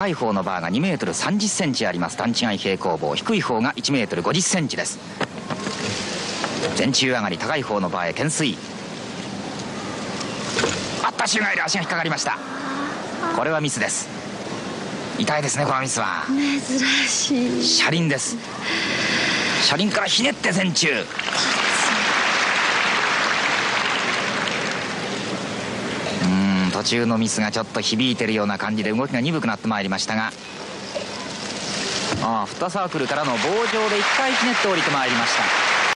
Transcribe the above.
高い方のバーが2メートル30センチあります。段違い平行棒。低い方が1メートル50センチです。前宙上がり高い方のバーへ懸垂。あった宙返り足が引っかかりました。これはミスです。痛いですねこのミスは。珍しい。車輪です。車輪からひねって前宙うん途中のミスがちょっと響いてるような感じで動きが鈍くなってまいりましたがああフットサークルからの棒状で1回ひねって降りてまいりました。